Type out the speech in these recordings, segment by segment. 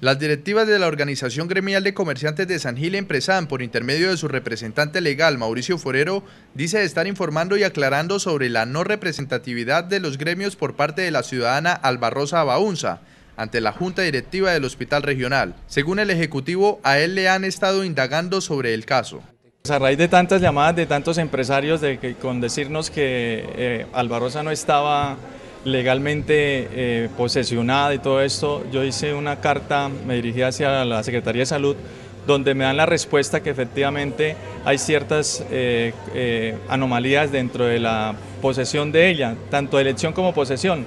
Las directivas de la Organización Gremial de Comerciantes de San Gil Empresan, por intermedio de su representante legal, Mauricio Forero, dice estar informando y aclarando sobre la no representatividad de los gremios por parte de la ciudadana Albarrosa Baunza ante la Junta Directiva del Hospital Regional. Según el Ejecutivo, a él le han estado indagando sobre el caso. A raíz de tantas llamadas de tantos empresarios con decirnos que eh, Albarrosa no estaba legalmente eh, posesionada y todo esto, yo hice una carta, me dirigí hacia la Secretaría de Salud, donde me dan la respuesta que efectivamente hay ciertas eh, eh, anomalías dentro de la posesión de ella, tanto elección como posesión.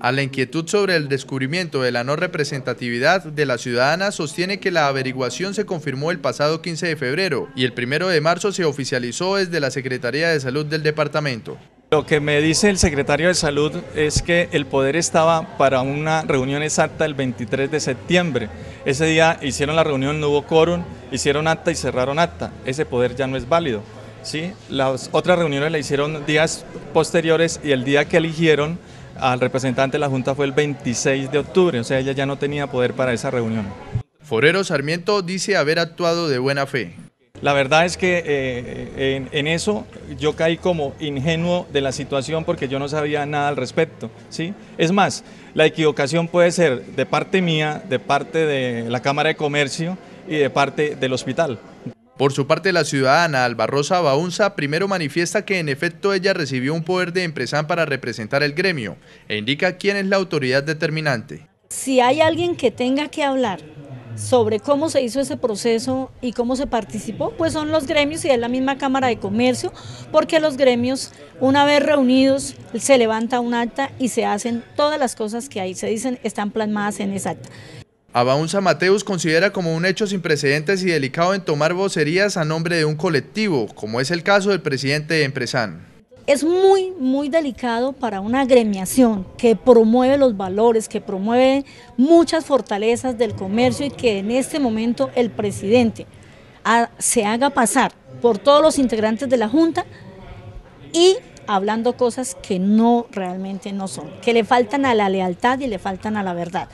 A la inquietud sobre el descubrimiento de la no representatividad de la ciudadana sostiene que la averiguación se confirmó el pasado 15 de febrero y el 1 de marzo se oficializó desde la Secretaría de Salud del departamento. Lo que me dice el secretario de Salud es que el poder estaba para una reunión exacta el 23 de septiembre. Ese día hicieron la reunión, no hubo quórum, hicieron acta y cerraron acta. Ese poder ya no es válido. ¿sí? Las otras reuniones la hicieron días posteriores y el día que eligieron al representante de la Junta fue el 26 de octubre, o sea, ella ya no tenía poder para esa reunión. Forero Sarmiento dice haber actuado de buena fe. La verdad es que eh, en, eso yo caí como ingenuo de la situación porque yo no sabía nada al respecto. ¿sí? Es más, la equivocación puede ser de parte mía, de parte de la Cámara de Comercio y de parte del hospital. Por su parte, la ciudadana Albarrosa Baunza primero manifiesta que en efecto ella recibió un poder de empresa para representar el gremio e indica quién es la autoridad determinante. Si hay alguien que tenga que hablar sobre cómo se hizo ese proceso y cómo se participó, pues son los gremios y es la misma Cámara de Comercio, porque los gremios, una vez reunidos, se levanta un acta y se hacen todas las cosas que ahí se dicen, están plasmadas en esa acta. Abaunza Mateus considera como un hecho sin precedentes y delicado en tomar vocerías a nombre de un colectivo, como es el caso del presidente de Empresan es muy, muy delicado para una gremiación que promueve los valores, que promueve muchas fortalezas del comercio y que en este momento el presidente se haga pasar por todos los integrantes de la Junta y hablando cosas que no realmente no son, que le faltan a la lealtad y le faltan a la verdad.